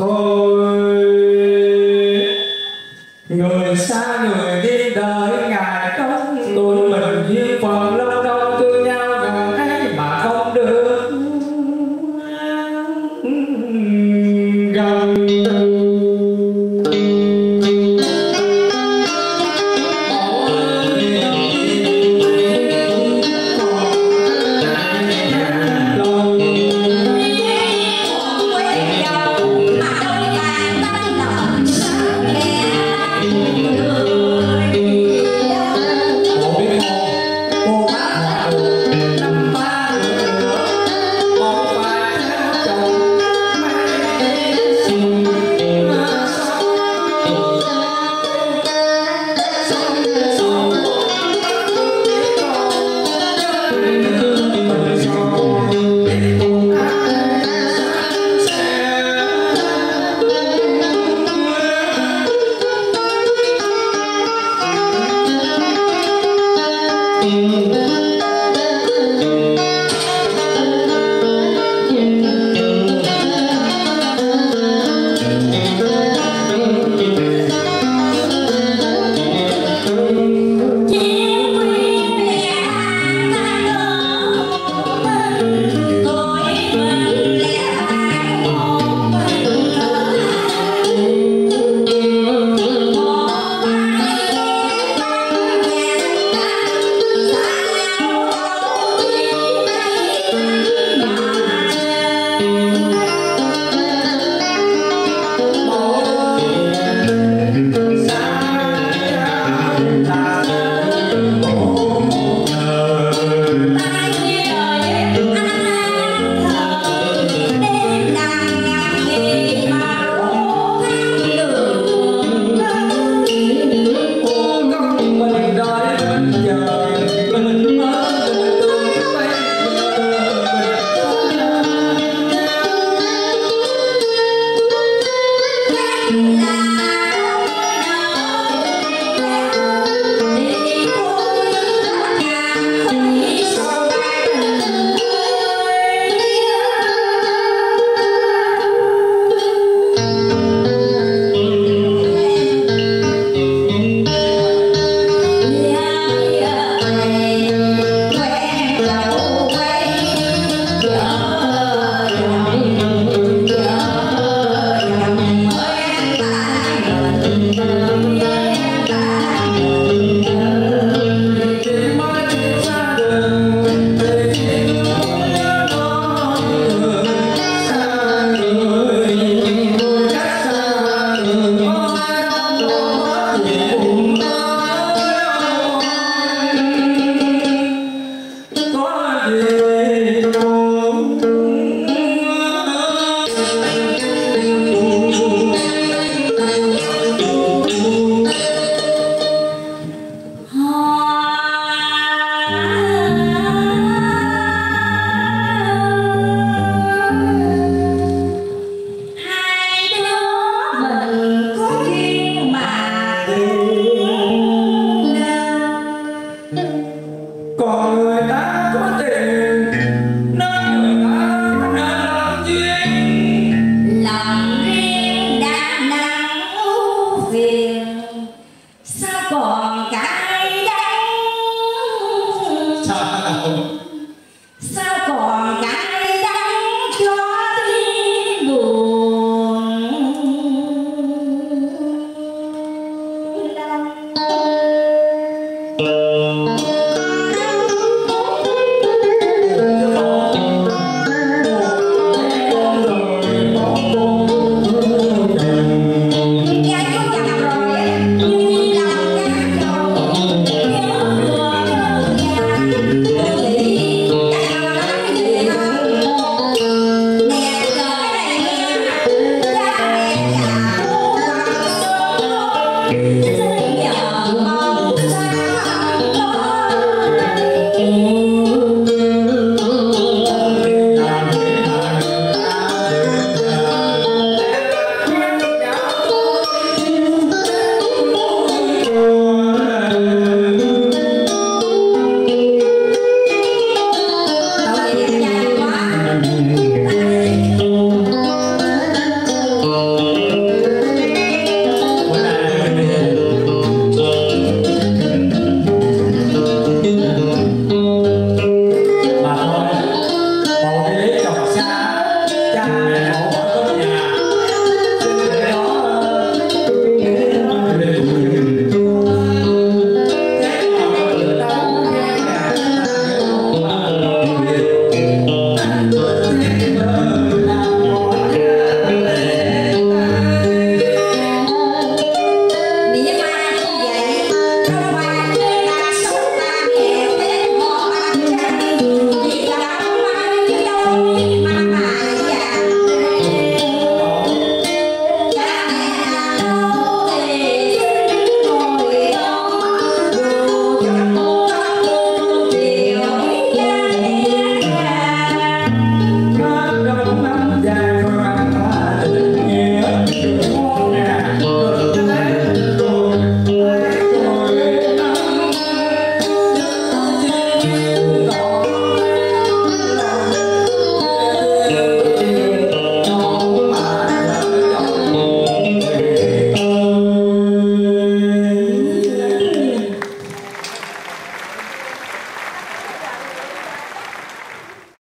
と